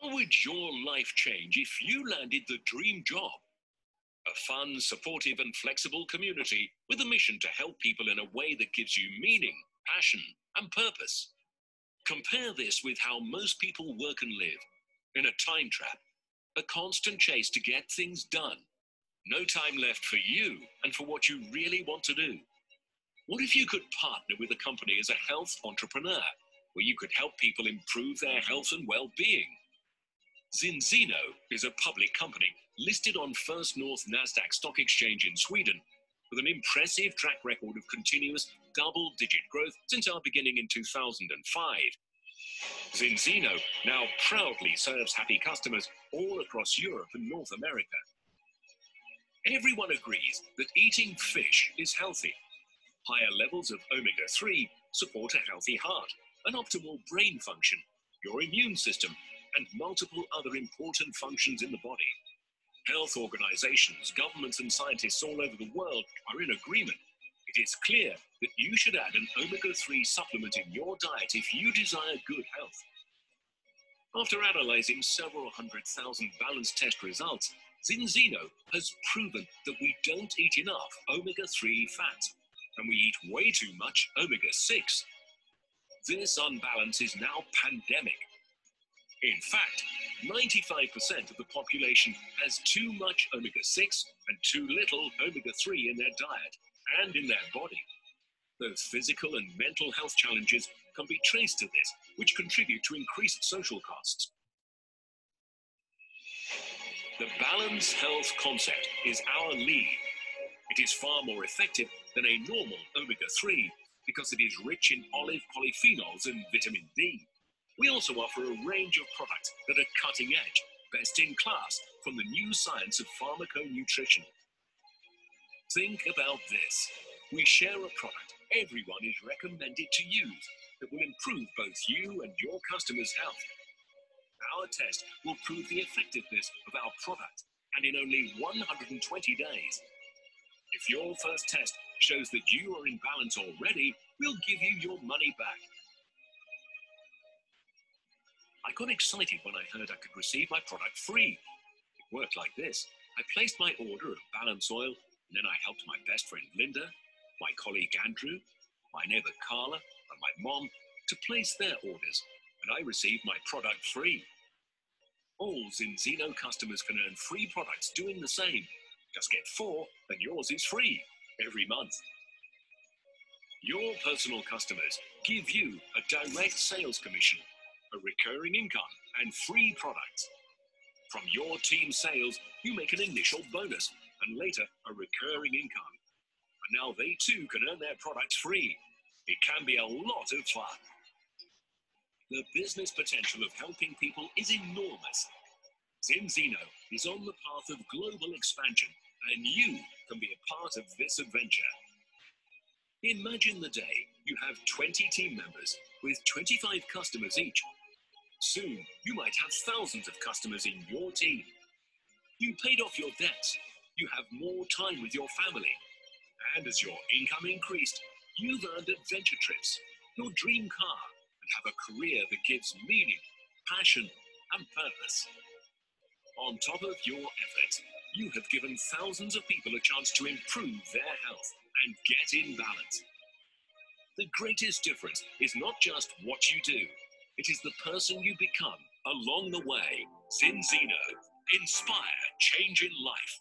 How would your life change if you landed the dream job? A fun, supportive, and flexible community with a mission to help people in a way that gives you meaning, passion, and purpose. Compare this with how most people work and live in a time trap, a constant chase to get things done. No time left for you and for what you really want to do. What if you could partner with a company as a health entrepreneur where you could help people improve their health and well being? Zinzino is a public company listed on First North Nasdaq Stock Exchange in Sweden with an impressive track record of continuous double digit growth since our beginning in 2005. Zinzino now proudly serves happy customers all across Europe and North America. Everyone agrees that eating fish is healthy. Higher levels of omega 3 support a healthy heart, an optimal brain function, your immune system, and multiple other important functions in the body. Health organizations, governments, and scientists all over the world are in agreement. It is clear that you should add an omega 3 supplement in your diet if you desire good health. After analyzing several hundred thousand balance test results, Zinzino has proven that we don't eat enough omega 3 fat, and we eat way too much omega 6. This unbalance is now pandemic in fact, 95% of the population has too much omega 6 and too little omega 3 in their diet and in their body. Both physical and mental health challenges can be traced to this, which contribute to increased social costs. The Balance Health concept is our lead. It is far more effective than a normal omega 3 because it is rich in olive polyphenols and vitamin D. We also offer a range of products that are cutting edge, best in class from the new science of pharmaconutrition. Think about this. We share a product everyone is recommended to use that will improve both you and your customers' health. Our test will prove the effectiveness of our product and in only 120 days. If your first test shows that you are in balance already, we'll give you your money back. I got excited when I heard I could receive my product free. It worked like this I placed my order of balance oil, and then I helped my best friend Linda, my colleague Andrew, my neighbor Carla, and my mom to place their orders, and I received my product free. All Zinzino customers can earn free products doing the same. Just get four, and yours is free every month. Your personal customers give you a direct sales commission a recurring income, and free products. From your team sales, you make an initial bonus and later a recurring income. And now they too can earn their products free. It can be a lot of fun. The business potential of helping people is enormous. Zinzino is on the path of global expansion, and you can be a part of this adventure. Imagine the day you have 20 team members with 25 customers each Soon, you might have thousands of customers in your team. You paid off your debts. You have more time with your family. And as your income increased, you've earned adventure trips, your dream car, and have a career that gives meaning, passion, and purpose. On top of your efforts, you have given thousands of people a chance to improve their health and get in balance. The greatest difference is not just what you do, it is the person you become along the way. Zinzino. Inspire change in life.